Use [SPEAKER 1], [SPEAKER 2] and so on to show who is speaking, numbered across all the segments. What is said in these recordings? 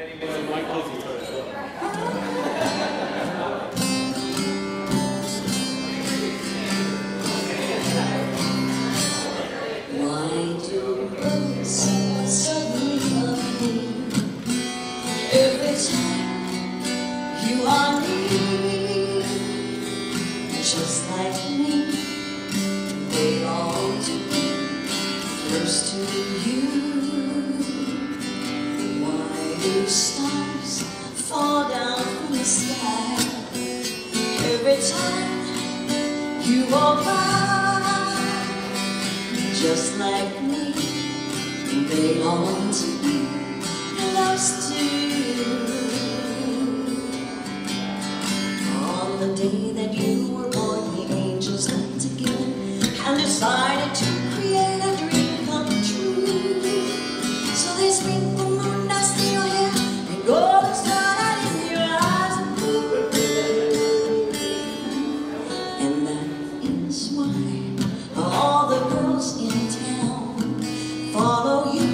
[SPEAKER 1] Why do suddenly every time you are near? Just like me, they all to be Do stars fall down from the sky every time you walk by? Just like me, they long to to And that is why all the girls in town follow you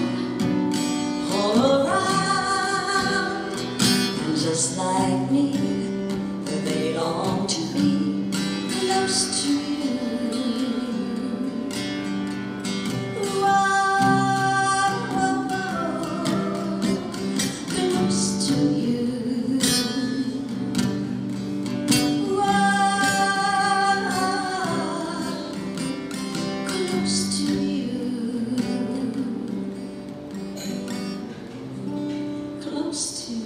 [SPEAKER 1] all around. And just like me. close to